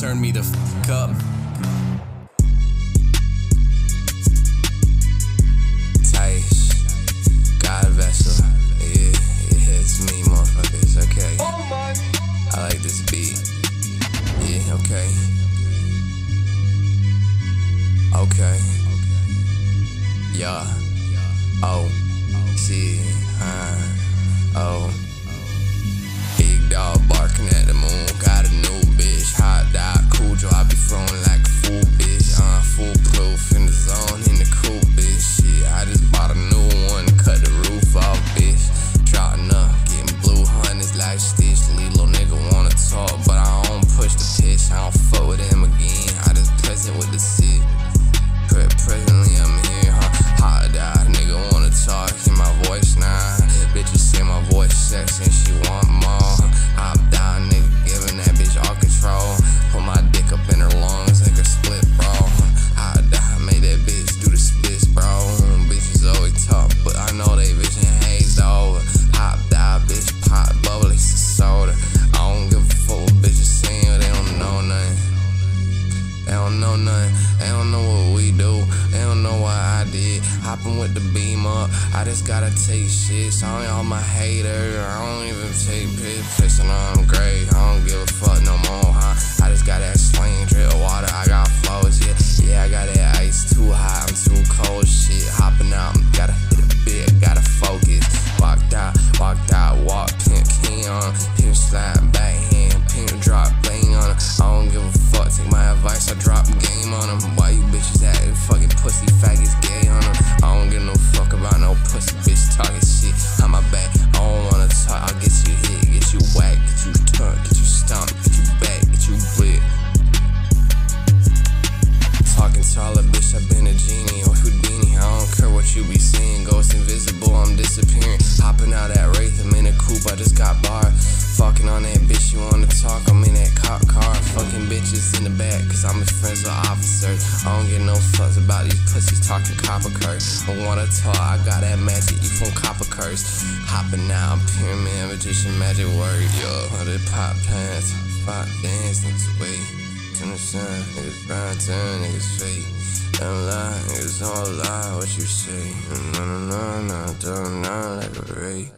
turn me the fuck up. God vessel. Yeah, me. Okay. I like this beat. Yeah, okay. Okay. Yeah. Oh. Shit. Uh. Sexy and she want more. Hop down, nigga, giving that bitch all control. Put my dick up in her lungs, nigga split, bro. Hot dog, made that bitch do the splits, bro. Bitches always talk, but I know they vision hazed over. Hop down, bitch, pop bubble, it's a soda. I don't give a fuck what bitches saying, they don't know nothing. They don't know nothing. They don't know what we do. They don't know what I did. Hopping with the beam up. I just gotta take shit. Sorry, all my haters. Take piss. Pissing on great. I disappearing. Hopping out that wraith, I'm in a coupe, I just got barred. Fucking on that bitch, you wanna talk? I'm in that cop car. Fucking bitches in the back, cause I'm his friends with officers. I don't get no fucks about these pussies talking copper curse. I wanna talk, I got that magic, you from copper curse. Hopping out, I'm pyramid, magician, magic word, yo. Hooded pop pants, pop dance, niggas wait. Turn the sun, niggas grind, turn niggas fake. Don't lie, niggas don't lie, what you say. No, no, no, no, don't lie like a ray.